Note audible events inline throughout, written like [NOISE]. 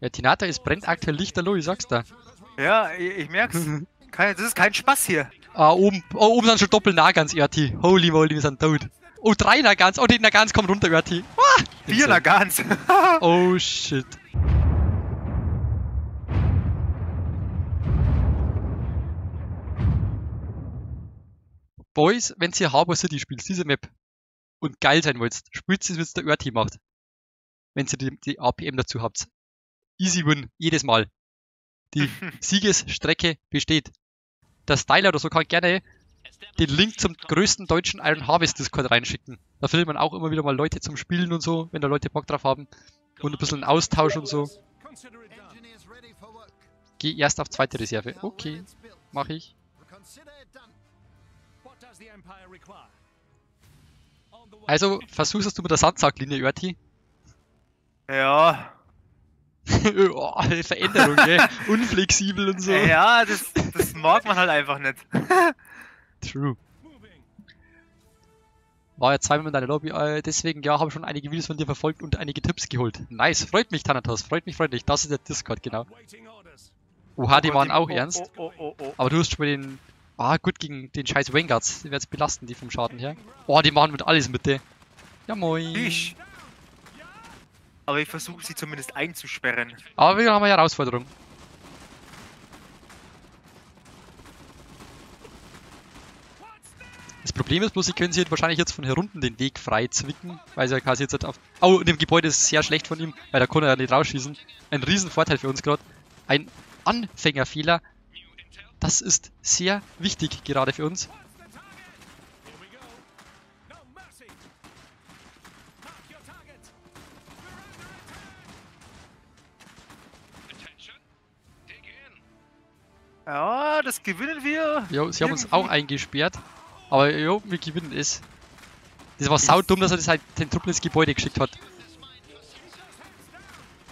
Ja, Tinata ist brennt aktuell lichterloh, ich sag's da. Ja, ich, ich merk's. [LAUGHS] Kein, das ist kein Spaß hier. Ah, oben, oh, oben sind schon doppelt Nagans, Erti. Holy moly, wir sind tot. Oh, drei Nagans. Oh, die Nagans kommen runter, Erti. Ah, Vier Nagans. [LAUGHS] [LAUGHS] Oh, shit. Boys, wenn ihr Harbor City spielt, diese Map, und geil sein wollt, spielt es, wie es der Örti macht. Wenn ihr die, die APM dazu habt. Easy win, jedes Mal. Die [LAUGHS] Siegesstrecke besteht. Der Styler oder so kann gerne den Link zum größten deutschen Iron Harvest Discord reinschicken. Da findet man auch immer wieder mal Leute zum Spielen und so, wenn da Leute Bock drauf haben. Und ein bisschen Austausch und so. Geh erst auf zweite Reserve. Okay, mach ich. Also, versuchst du mit der Sandsacklinie, Örti? ja. [LAUGHS] oh, Veränderung, gell? [LAUGHS] Unflexibel und so. Ja, das, das mag man halt einfach nicht. [LAUGHS] True. War ja zweimal in deiner Lobby, äh, deswegen ja, habe schon einige Videos von dir verfolgt und einige Tipps geholt. Nice, freut mich, Thanatos, freut mich freundlich. Das ist der Discord, genau. Oha, die waren auch oh, ernst. Oh, oh, oh. Aber du hast schon mal den. Ah, gut gegen den scheiß Vanguards. Die wird's belasten, die vom Schaden her. Oh, die machen mit alles Mitte. Ja moin. Ich. Aber ich versuche sie zumindest einzusperren. Aber wir haben eine Herausforderung. Das Problem ist bloß, sie können halt wahrscheinlich jetzt von hier unten den Weg frei zwicken, weil sie ja quasi jetzt auf... Oh, und dem Gebäude ist sehr schlecht von ihm, weil da kann er ja nicht rausschießen. Ein Riesenvorteil für uns gerade. Ein Anfängerfehler. Das ist sehr wichtig gerade für uns. Ja, das gewinnen wir. Jo, sie haben uns auch eingesperrt. Aber jo, wir gewinnen es. Das war saudumm, dass er das halt den Truppen ins Gebäude geschickt hat.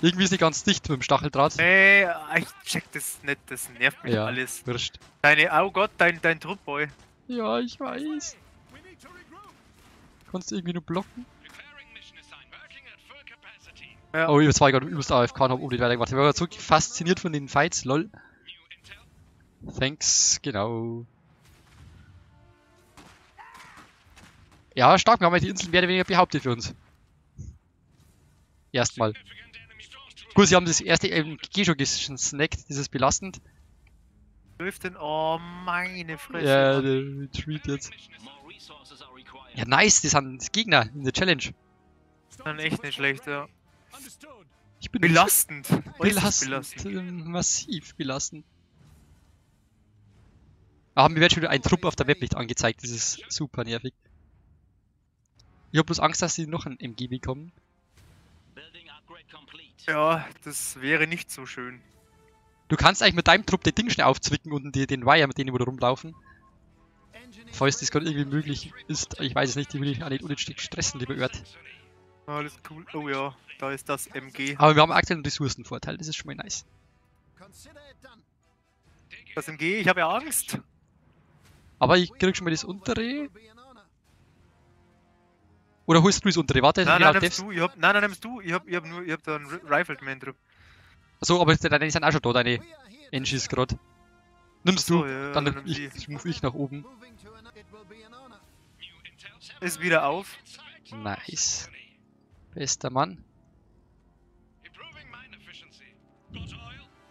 Irgendwie ist nicht ganz dicht mit dem Stacheldraht. Nee, ich check das nicht, das nervt mich Ja, alles. wurscht. Deine, oh Gott, dein, dein Truppboy. Ja, ich weiß. Kannst du irgendwie nur blocken? Ja. Oh, jetzt war ich gerade übelst AFK und hab unbedingt weitergemacht. Ich war gerade so fasziniert von den Fights, lol. Thanks, genau. Ja, stark, wir haben die Inseln mehr oder weniger behauptet für uns. Erstmal. Gut, sie haben das erste MG schon gesnackt, das ist belastend. Denn? Oh, meine Fresse. Ja, der Retreat jetzt. Ja, nice, das sind Gegner in der Challenge. Dann echt nicht schlecht, ja. Ich bin Belastend. Belastend, belastend. ähm, massiv belastend. Aber mir wird schon wieder ein Trupp auf der Web nicht angezeigt, das ist super nervig. Ich hab bloß Angst, dass sie noch ein MG bekommen. Ja, das wäre nicht so schön. Du kannst eigentlich mit deinem Trupp den Ding schnell aufzwicken und die, den Wire, mit denen wir da rumlaufen. Falls das gerade irgendwie möglich ist, ich weiß es nicht, die will ich auch nicht unnötig stressen, lieber Ört. Alles cool. Oh ja, da ist das MG. Aber wir haben aktuell einen Ressourcenvorteil, das ist schon mal nice. Das MG, ich habe ja Angst. Aber ich krieg schon mal das untere. Oder holst du das untere? Warte, Nein, nein, nimmst du. Ich hab, nein, nein, nimmst du. Ich hab, ich hab nur, ich hab da einen Ri- Rifleman drauf. Achso, aber deine sind auch schon da, deine Engines gerade. Nimmst so, du, ja, dann nimm ich, ich move ich nach oben. Ist wieder auf. Nice. Bester Mann.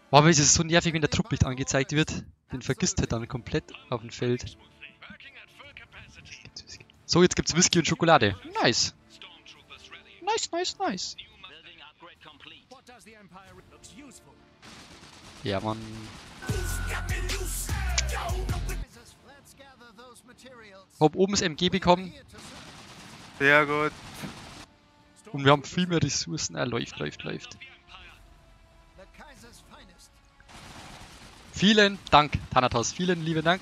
Boah, aber es ist so nervig, wenn der Trupp nicht angezeigt wird. Den vergisst er dann komplett auf dem Feld. So, jetzt gibt's Whisky und Schokolade. Nice. Nice, nice, nice. Ja, Mann. Hab oben das MG bekommen Sehr gut. und wir haben viel mehr Ressourcen. Er läuft, läuft, läuft. Vielen Dank, Thanatos. Vielen lieben Dank.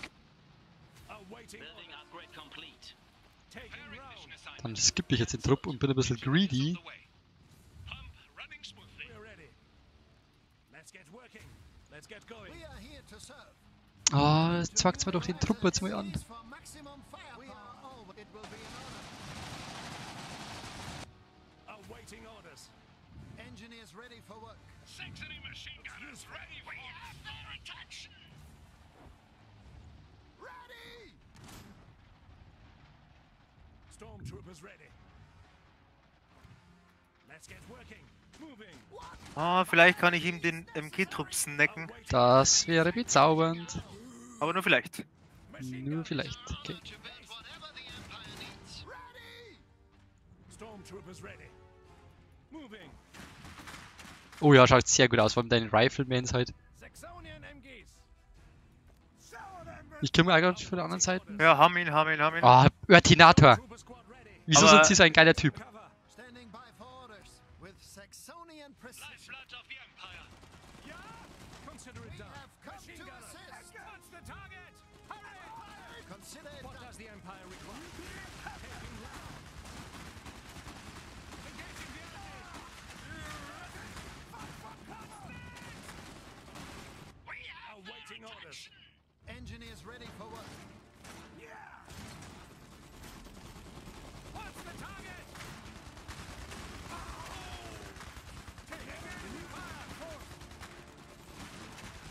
Dann skippe ich jetzt den Trupp und bin ein bisschen greedy. Ah, oh, zwackt's mir doch den Trupp jetzt mal an. Stormtroopers ready. Let's get working. Moving. Ah, vielleicht kann ich ihm den MG-Trupp snacken. Das wäre bezaubernd. Aber nur vielleicht. Nur vielleicht. Okay. Stormtroopers ready. Moving. Oh ja, schaut sehr gut aus, vor allem deine Riflemans halt. Ich komme eigentlich von der anderen Seite. Ja, haben ihn, haben ihn, haben ihn. Ah, Örtinator. Wieso Aber- sind Sie so ein geiler Typ?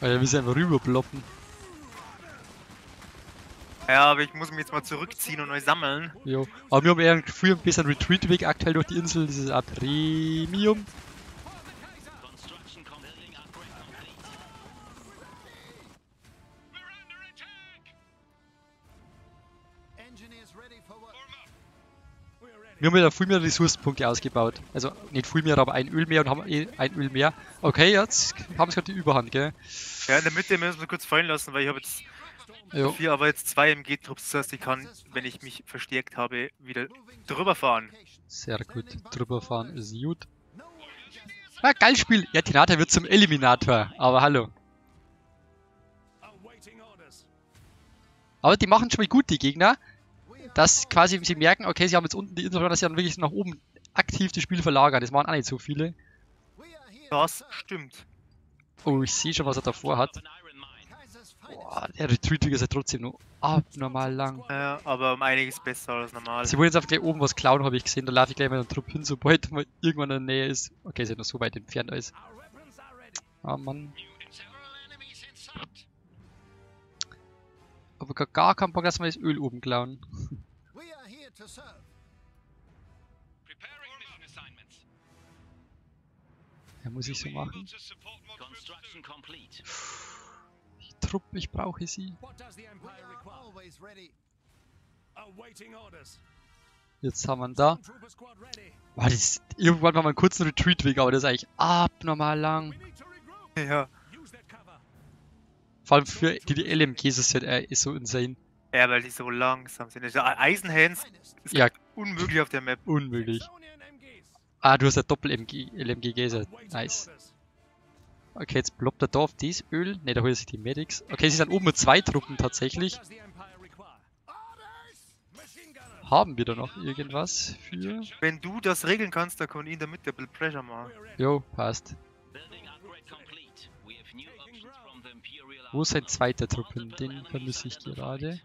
Weil er will einfach rüberbloppen. Ja, aber ich muss mich jetzt mal zurückziehen und neu sammeln. Jo. Aber wir haben eher einen früher ein bisschen Retreat-Weg aktuell durch die Insel. Das ist Wir haben ja viel mehr Ressourcenpunkte ausgebaut. Also nicht viel mehr, aber ein Öl mehr und haben eh ein Öl mehr. Okay, jetzt haben sie gerade die Überhand, gell? Ja, in der Mitte müssen wir kurz fallen lassen, weil ich habe jetzt Jo. vier, aber jetzt zwei MG-Trupps. Das heißt, ich kann, wenn ich mich verstärkt habe, wieder drüber fahren. Sehr gut. Drüber fahren ist gut. Orders. Ah, geil Spiel. Ja, Tinata wird zum Eliminator. Aber hallo. Aber die machen schon mal gut, die Gegner. Dass quasi sie merken, okay, sie haben jetzt unten die Insel, dass sie dann wirklich nach oben aktiv das Spiel verlagern. Das waren auch nicht so viele. Das stimmt. Oh, ich sehe schon, was er davor hat. Boah, der Retreat ist ja trotzdem noch abnormal lang. Ja, aber um einiges besser als normal. Sie wollen jetzt einfach gleich oben was klauen, habe ich gesehen. Da laufe ich gleich mit einem Trupp hin, sobald man irgendwann in der Nähe ist. Okay, sie ist noch so weit entfernt ready. Ah, Mann. In sight. Aber gar, gar keinen Bock, dass wir das Öl oben klauen. Here to serve. Preparing mission assignments. Ja, muss ich so machen. Construction complete. Trupp, ich brauche sie. What does the We Empire are require? always ready. Awaiting orders. Jetzt haben wir ihn da. Boah, das, irgendwann machen wir einen kurzen Retreat-Weg, aber das ist eigentlich abnormal lang. Ja. Vor allem für die, die LMGs ist, halt, äh, ist so insane. Ja, weil die so langsam sind. Also Eisenhands Finest. ist Ja, unmöglich auf der Map. unmöglich. Ah, du hast ja Doppel-LMG, Awaiting nice. Okay, jetzt ploppt er da auf das Öl. Ne, da holt er sich die Medics. Okay, sie sind oben mit zwei Truppen tatsächlich. Haben wir da noch irgendwas für? Wenn du das regeln kannst, dann kann ich in der Mitte ein bisschen Pressure machen. Jo, passt. Wo ist sein zweiter Trupp hin? Multiple Den vermisse ich gerade.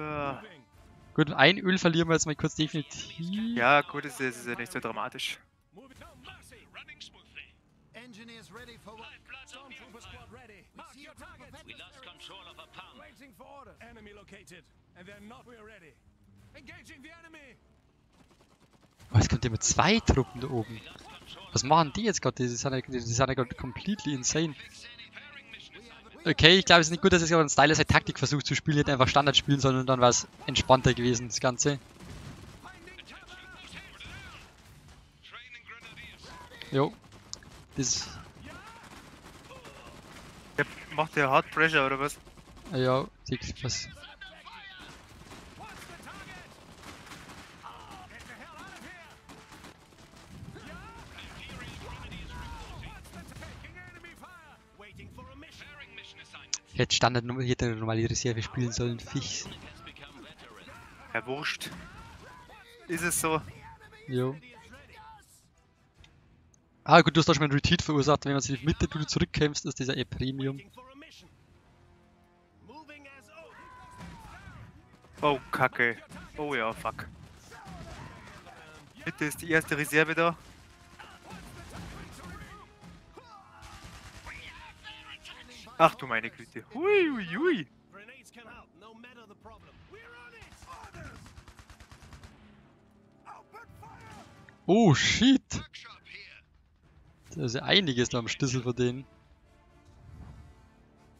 Ah. Moving. Gut, ein Öl verlieren wir jetzt mal kurz definitiv. Ja, gut, das ist, ist ja nicht so dramatisch. Oh, jetzt kommt ihr mit zwei Truppen da oben. Was machen die jetzt gerade? Die sind ja, die sind ja gerade completely insane. Okay, ich glaube, es ist nicht gut, dass ich aber einen Style als Taktik versucht zu spielen, nicht einfach Standard spielen, sondern dann war es entspannter gewesen, das Ganze. Jo. Das, Der macht der Hard Pressure oder was? ja, was, hätte Standard, hätte normale Reserve spielen sollen, veteran. Ja, wurscht. Ist es so? Jo. Ah gut, du hast da schon mal einen Retreat verursacht, wenn man sich Mitte du zurückkämpfst, ist dieser eh Premium. Oh, Kacke. Oh ja, fuck. Bitte ist die erste Reserve da. Ach du meine Güte. Hui, hui, hui. Oh, shit. Da ist ja einiges am Schlüssel für den.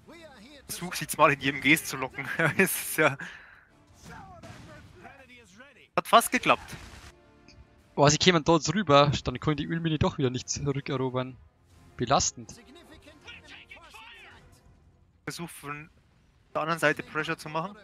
We are here to Versuch sie jetzt mal in die MGs zu locken. [LAUGHS] es ist ja. Hat fast geklappt. Oh, sie kämen dort rüber, dann können die Ölmine doch wieder nicht zurückerobern. Belastend. Sight. Versuch von der anderen Seite Pressure zu machen.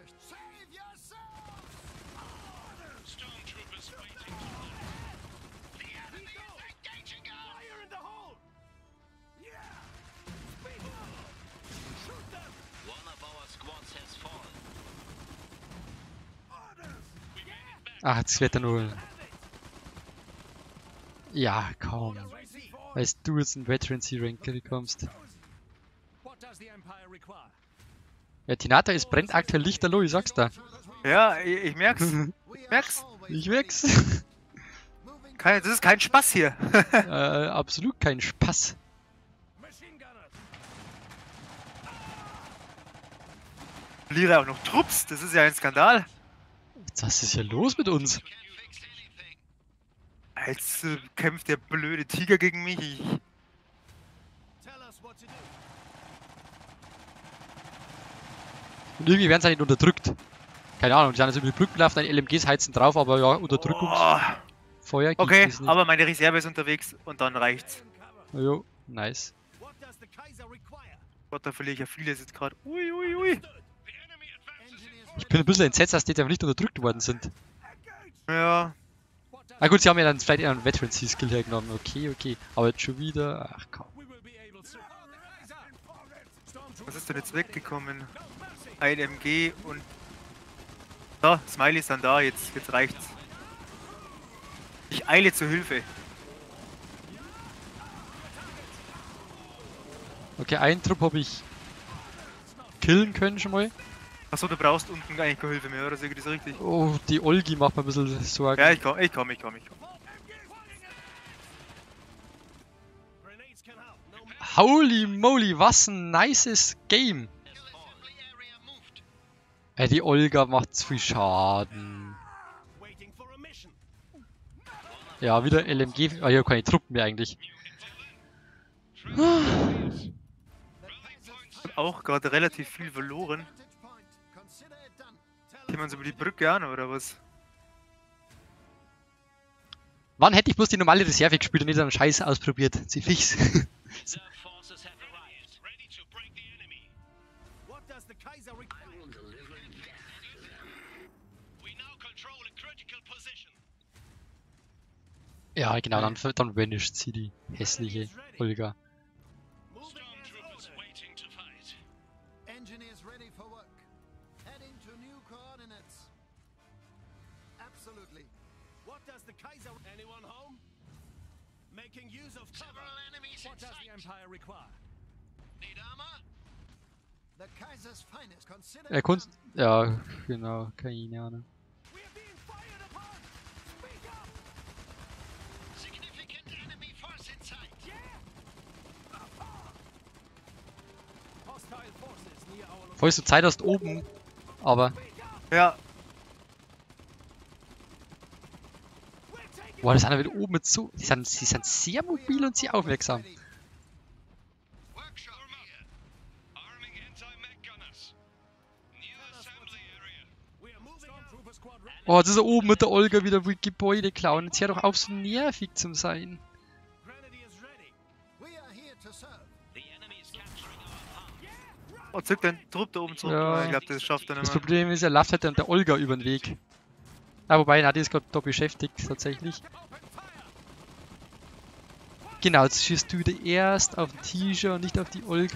Ach, jetzt wird er nur. Ja, for Als du jetzt einen Veterancy Rank bekommst. What does the Empire require? Ja, Tinata ist brennt aktuell lichterloh, ich sag's da. Ja, ich, ich merk's. [LAUGHS] Are Merk's? Ich moving Kein, das ist kein Spaß hier. [LAUGHS] äh, absolut kein Spaß. Verliere auch noch Trupps. Das ist ja ein Skandal. Was ist hier los mit uns? Jetzt äh, kämpft der blöde Tiger gegen mich. Ich, Tell us what to do. Und irgendwie werden sie nicht unterdrückt. Keine Ahnung, die sind jetzt über die Brücke gelaufen, die LMGs heizen drauf, aber ja, Unterdrückungsfeuer oh, gibt okay, aber meine Reserve ist unterwegs und dann reicht's. Jo, nice. Gott, da verliere ich ja vieles jetzt gerade. Ui, ui, ui. Ich bin ein bisschen entsetzt, dass die da nicht unterdrückt worden sind. Ja, does Ah gut, sie haben ja dann vielleicht eher einen Veterancy-Skill hergenommen. Okay, okay. Aber jetzt schon wieder... Ach komm. was ist denn jetzt weggekommen? Ein MG und... Da, Smiley ist dann da, jetzt, jetzt reicht's. Ich eile zur Hilfe. Okay, einen Trupp habe ich killen können schon mal. Achso, du brauchst unten eigentlich keine Hilfe mehr, oder? Sehe ich das richtig? Oh, die Olgi macht mir ein bisschen Sorgen. Ja, ich komm, ich komm, ich komm, ich komm. Holy moly, was ein nices Game. Ey, die Olga macht zu viel Schaden. Ja, wieder LMG. Ah, ich hab keine Truppen mehr eigentlich. Ich hab auch gerade relativ viel verloren. Gehen wir uns über die Brücke an, oder was? Wann hätte ich bloß die normale Reserve gespielt und nicht einen Scheiß ausprobiert? Sie fix. [LAUGHS] ja, genau, dann, dann vanisht sie, die hässliche Olga. Moving as ordered. waiting to fight. Engineers ready for work. Heading to new coordinates. Absolutely. What does the Empire require? Need armor? The Kaiser's finest. Consider Er Kunst. Ja, genau, keine Ahnung. Falls du Zeit hast oben, aber. Ja, Boah, das sind ja wieder oben mit so. Die sind, sie sind sehr mobil und sehr aufmerksam. Oh, das ist er oben mit der Olga wieder wie Gebäude klauen. Jetzt hör doch auf, so nervig zu sein. Our pump. oh, zück deinen Trupp da oben zurück. Ja. Ich glaube, das schafft er Das nicht mehr. Problem ist, er läuft halt an der Olga über den Weg. Ah, wobei, Nadi ist gerade da beschäftigt, tatsächlich. Genau, jetzt schießt du wieder erst auf den T-Shirt und nicht auf die Olga.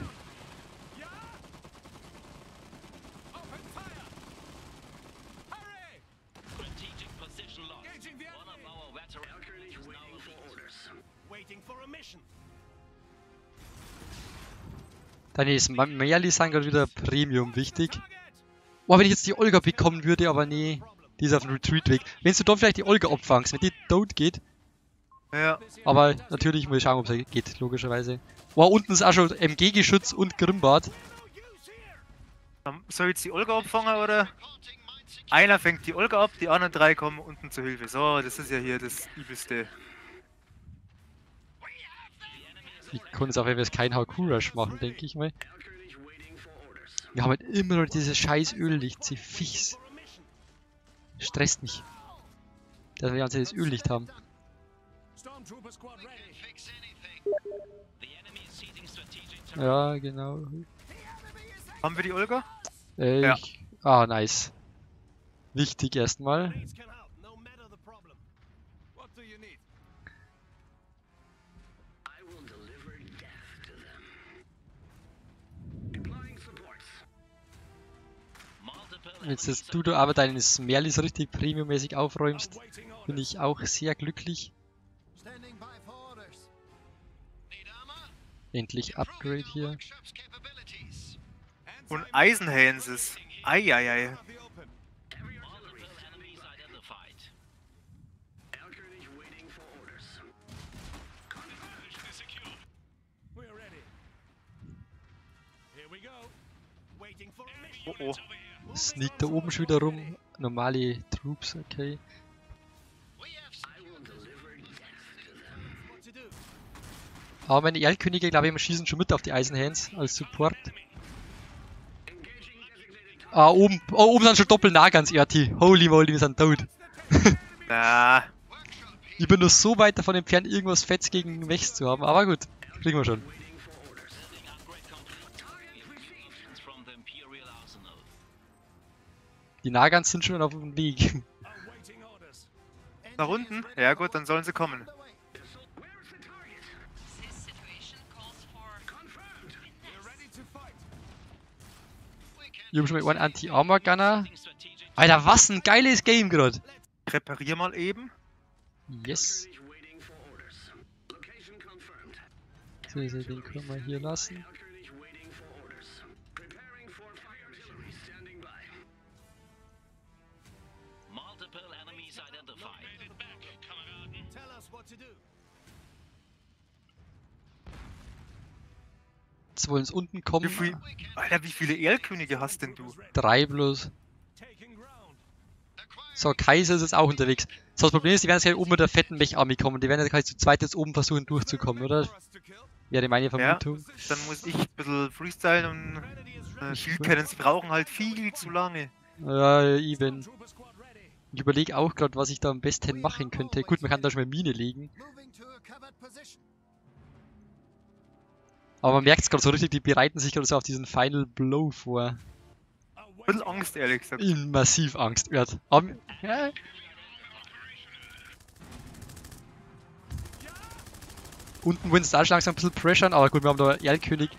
Dann ist Merli sind gerade wieder Premium wichtig. Oh, wenn ich jetzt die Olga bekommen würde, aber nee. Die ist auf dem Retreat-Weg. Wenn du dann vielleicht die Olga abfangst, wenn die tot geht. Ja, Aber natürlich muss ich schauen, ob es geht, logischerweise. Oh, unten ist auch schon MG-Geschütz und Grimbart. Ähm, Soll jetzt die Olga abfangen oder? Einer fängt die Olga ab, die anderen drei kommen unten zur Hilfe. So, das ist ja hier das Übelste. Ich kann jetzt auch etwas kein HQ-Rush machen, denke ich mal. Wir haben halt immer noch dieses scheiß Öllicht, sie fix. Stresst mich. Dass wir die ganze Zeit das Öllicht haben. Ja, genau. Haben wir die Olga? Äh, Ja. ah, nice. Wichtig erstmal. Jetzt, dass du da aber deinen Smerlis richtig premiummäßig aufräumst, bin ich auch sehr glücklich. Endlich Upgrade hier. Und high, Eisenhanses. Eieiei. Oh oh. Sneakt da oben schon wieder rum. Normale Troops, okay. Aber meine Erlkönige, glaube ich, schießen schon mit auf die Eisenhands als Support. Ah, oben, oh, oben sind schon Doppel-Nahgans, RT. Holy moly, wir sind tot. [LAUGHS] Na, Ich bin nur so weit davon entfernt, irgendwas Fetts gegen Mechs zu haben, aber gut, kriegen wir schon. Die Nahgans sind schon auf dem Weg. Nach unten? Ja gut, dann sollen sie kommen. Ich hab schon mal einen Anti-Armor-Gunner. Alter, was ein geiles Game gerade. Reparier mal eben. Yes. So, den können wir hier lassen. Wollen sie unten kommen. Wie viel, Alter, wie viele Erlkönige hast denn du? Drei bloß. So, Kaiser ist jetzt auch unterwegs. So, das Problem ist, die werden jetzt gleich oben mit der fetten Mech-Army kommen. Die werden jetzt gleich zu zweit jetzt oben versuchen durchzukommen, oder? Wäre meine Vermutung. Dann muss ich ein bisschen freestylen und äh. Shield Cannons brauchen halt viel zu lange. Ja, eben. Ich überlege auch gerade, was ich da am besten machen könnte. Gut, man kann da schon mal Mine legen. Aber man merkt es gerade so richtig, die bereiten sich gerade so auf diesen Final Blow vor. Ein bisschen Angst, ehrlich gesagt. In massiv Angst ja. Unten wollen sie da schon langsam ein bisschen pressern, aber gut, wir haben da Erlkönig,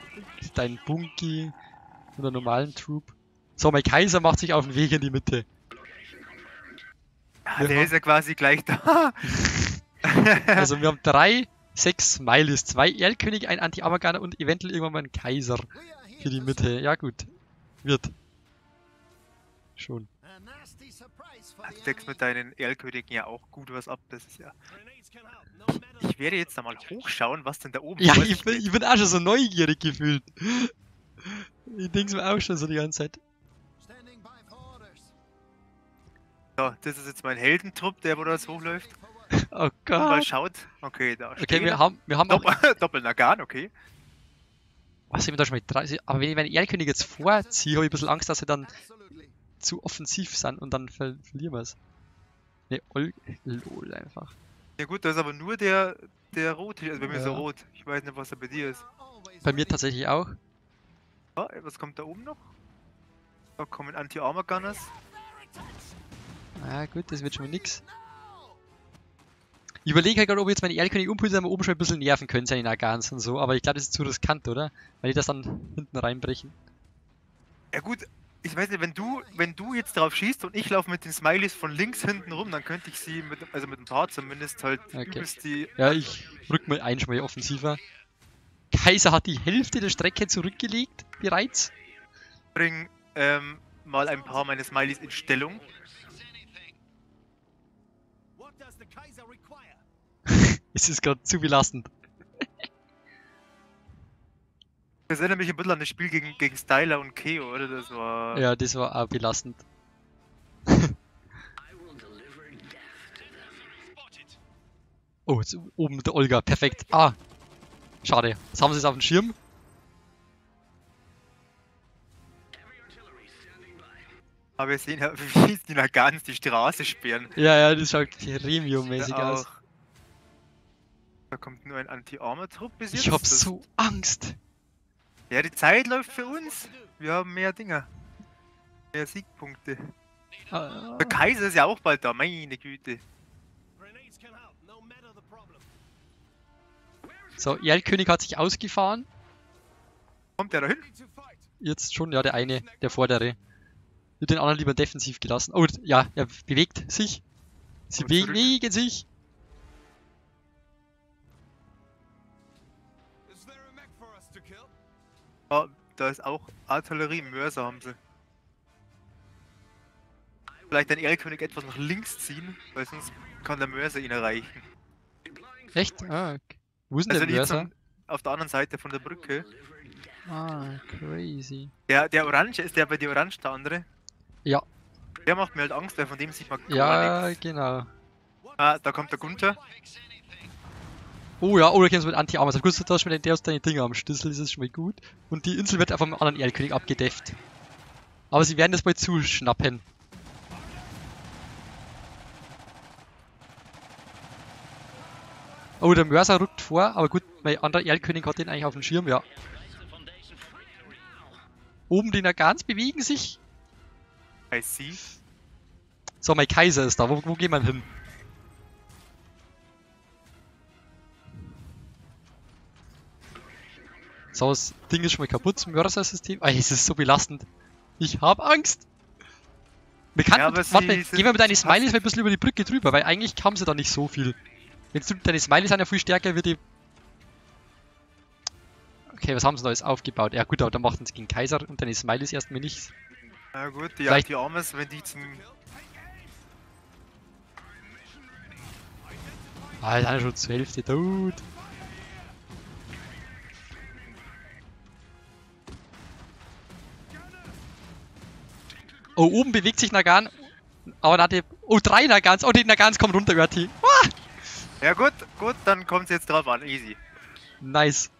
dein Bunky und einen normalen Troop. So, mein Kaiser macht sich auf den Weg in die Mitte. Ja, der haben- ist ja quasi gleich da. [LAUGHS] Also wir haben drei, sechs Smileys, zwei Erlkönige, ein Anti-Amagana und eventuell irgendwann mal einen Kaiser für die Mitte. Ja gut, wird. Schon. Du deckst mit deinen Erlkönigen ja auch gut was ab. Das ist ja. Ich werde jetzt da mal hochschauen, was denn da oben Ja, vor ich bin, ich bin auch schon so neugierig gefühlt. Ich denk's mir auch schon so die ganze Zeit. So, das ist jetzt mein Heldentrupp, der wo das hochläuft. Oh Und mal Gott. schaut. Okay, da Okay, stehen. wir haben, wir haben [LAUGHS] auch, Doppel, Doppelnagan, okay. was sind wir da schon mit drei, aber wenn ich meine Erlkönige jetzt vorziehe, habe ich ein bisschen Angst, dass sie dann zu offensiv sind und dann ver verlieren wir es. Ne, Ol lol einfach. Ja gut, da ist aber nur der, der rote, also bei mir ist er Ja. rot. Ich weiß nicht, was er bei dir ist. Bei mir tatsächlich auch. Ah, was kommt da oben noch? Da kommen Anti-Armor-Gunners. Ah gut, das wird schon mal nix. Ich überlege halt gerade, ob ich jetzt meine Erlkönig umpulse, aber oben schon ein bisschen nerven können, seine Nagans und so, aber ich glaube, das ist zu riskant, oder? Weil die das dann hinten reinbrechen. Ja gut, ich weiß nicht, wenn du, wenn du jetzt drauf schießt und ich laufe mit den Smileys von links hinten rum, dann könnte ich sie mit, also mit ein paar zumindest halt Okay. übelst die. Ja, ich rück mal ein, schon mal offensiver. Kaiser hat die Hälfte der Strecke zurückgelegt, bereits. bringen ähm, mal ein paar meiner Smileys in Stellung. Es ist gerade zu belastend. [LAUGHS] Das erinnert mich ein bisschen an das Spiel gegen, gegen Styler und Keo, oder? Das war. Ja, das war auch belastend. oh, jetzt oben mit der Olga. Perfekt. Ah. Schade. Jetzt haben sie es auf dem Schirm. Aber wir sehen ja, [LAUGHS] wie die nach ganz die Straße sperren. Ja, ja, das schaut Premium-mäßig Da aus. Da kommt nur ein Anti-Armor-Trupp bis jetzt. Ich hab so Angst. Ja, die Zeit läuft für uns. Wir haben mehr Dinger. Mehr Siegpunkte. Ah. Der Kaiser ist ja auch bald da, meine Güte. So, Erlkönig hat sich ausgefahren. Kommt der da hin? Jetzt schon, ja, der eine, der vordere. Wird den anderen lieber defensiv gelassen. Oh, ja, er bewegt sich. Sie bewegen sich. Ah, da ist auch Artillerie, Mörser haben sie. Vielleicht den Erlkönig etwas nach links ziehen, weil sonst kann der Mörser ihn erreichen. Echt? Ah, okay. Wo ist denn Also der Mörser? auf der anderen Seite von der Brücke. Ah, crazy. Der, der Orange ist der bei dir Orange, der andere? Ja. Der macht mir halt Angst, weil von dem sieht man gar Ja, nichts. genau. Ah, da kommt der Gunther. Oh ja, oder kennst du mit Anti-Armor. Also gut, du hast mit der aus deine Dinger am Schlüssel, das ist schon mal gut. Und die Insel wird vom anderen Erlkönig abgedefft. Aber sie werden das bald zuschnappen. Oh, der Mörser rückt vor, aber gut, mein anderer Erlkönig hat den eigentlich auf dem Schirm, ja. Oben die Nagans bewegen sich. I see. So, mein Kaiser ist da. Wo, wo geht man hin? So, das Ding ist schon mal kaputt zum Mörser-System. Ah, es ist so belastend. Ich hab Angst. Wir kann, Ja, warte mal, sind gehen wir mit deinen Smileys mal ein bisschen über die Brücke drüber, weil eigentlich kam sie da nicht so viel. Wenn du deine Smileys sind ja viel stärker, wird die... Okay, was haben sie da jetzt aufgebaut? Ja gut, aber dann machten sie gegen Kaiser und deine Smileys erstmal nichts. Na gut, die Vielleicht- Anti-Armors, wenn die zum... Ah, ist einer schon zur Hälfte tot. Oh, oben bewegt sich Nagan. Aber die... Oh, drei Nagans. Oh, die Nagans kommen runter, Örti. Ah, Ja gut, gut, dann kommt es jetzt drauf an, easy. nice.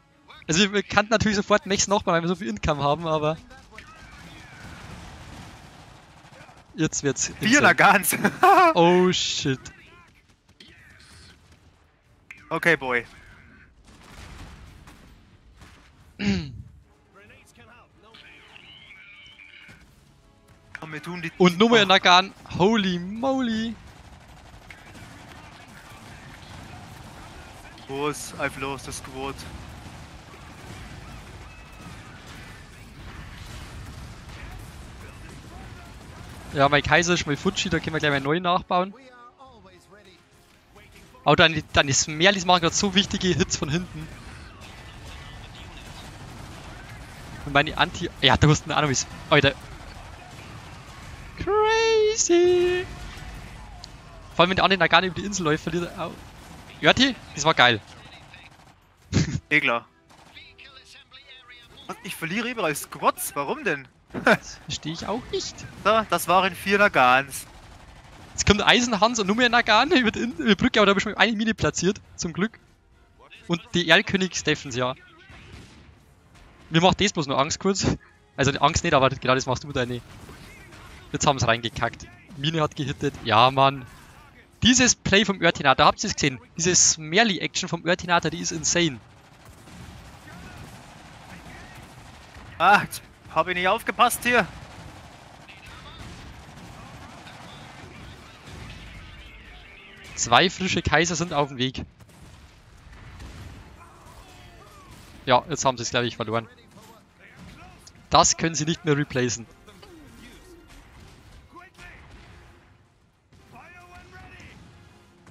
Also wir kannten natürlich sofort Mechs nochmal, weil wir so viel Income haben, aber... Jetzt wird's... Vier insane. Nagans! [LAUGHS] Oh, shit. okay, boy. [CLEARS THROAT] Und wir Nummer in Oh, Nagan. Holy moly. Groß, I've lost the squad. Ja, mein Kaiser ist mal Futschi, da können wir gleich mal neu nachbauen. We are always ready. Aber deine, deine Smerlis machen gerade so wichtige Hits von hinten. Und meine Anti... Ja, da wussten auch noch was. Alter. Crazy. Vor allem, wenn der andere gar nicht über die Insel läuft, verliert er auch. Jörti, das war geil. [LAUGHS] Was, Ich verliere überall Squads, warum denn? Das verstehe ich auch nicht. [LAUGHS] So, das waren vier Nagans. Jetzt kommt Eisenhans und Nummer Nagan über die, über die Brücke, aber da habe ich schon eine Mine platziert, zum Glück. Und die Erlkönig Steffens, ja. Mir macht das bloß nur Angst kurz. Also die Angst nicht, aber genau das machst du deine. Jetzt haben sie reingekackt. Mine hat gehittet. Ja, Mann. Dieses Play vom Örtinator, habt ihr es gesehen? Diese Smerly-Action vom Örtinator, die ist insane. Ah, hab ich nicht aufgepasst hier. Zwei frische Kaiser sind auf dem Weg. Ja, jetzt haben sie es, glaube ich, verloren. Das können sie nicht mehr replacen.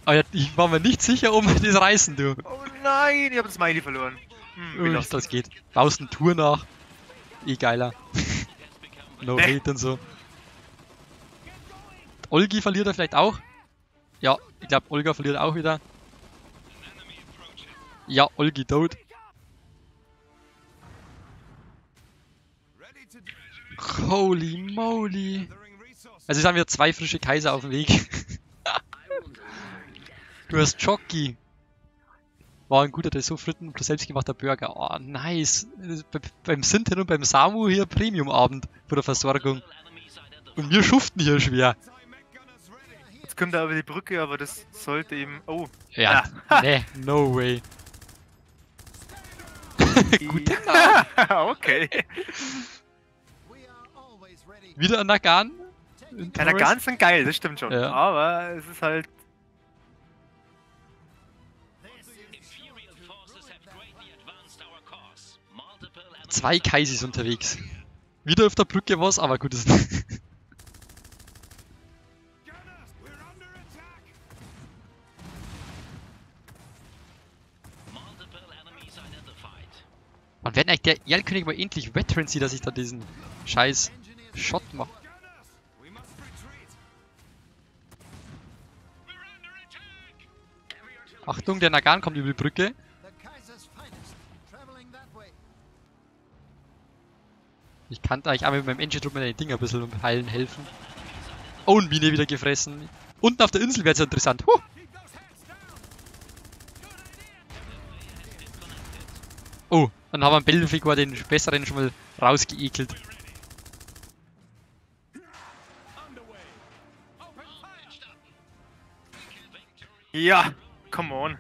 Alter, ich war mir nicht sicher, ob wir das reißen, du. Oh nein, ich hab das Smiley verloren. Hm, Ui, belastend. das geht. Baust eine Tour nach. Eh geiler. [LAUGHS] no Nee. hate und so. Olgi verliert er vielleicht auch. Ja, ich glaube, Olga verliert auch wieder. Ja, Olgi tot. Holy moly. Also jetzt haben wir zwei frische Kaiser auf dem Weg. [LAUGHS] du hast Jockey. War ein guter, der ist so fritten plus selbstgemachter Burger. Oh, nice. Be beim Sinten und beim Samu hier Premium-Abend vor der Versorgung. Und wir schuften hier schwer. Jetzt kommt er über die Brücke, aber das sollte ihm. Oh. Ja, nee, no way. [LAUGHS] Gut. okay. We are always ready. Wieder ein Nagan. Einer ganz ein geil, das stimmt schon. Ja. Aber es ist halt. Zwei Kaisis unterwegs. Wieder auf der Brücke was, aber gut ist. Wann werden eigentlich der Erlkönig mal endlich Veteran sieht, dass ich da diesen scheiß Shot mache? Achtung, der Nagan kommt über die Brücke. Ich kann eigentlich auch mit meinem Engine Trupp mit den Dinger ein bisschen um Heilen helfen. Oh, und Mine wieder gefressen. Unten auf der Insel wäre es interessant. Huh. Oh, dann haben wir Bellenfigur, den besseren schon mal rausgeekelt. Ja, come on.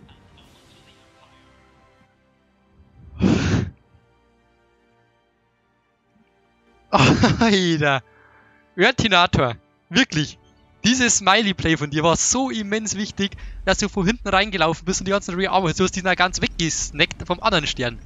Alter. Örtinator. Wirklich. Dieses Smiley-Play von dir war so immens wichtig, dass du von hinten reingelaufen bist und die ganzen Rear Armor, du hast diesen ganz weggesnackt vom anderen Stern.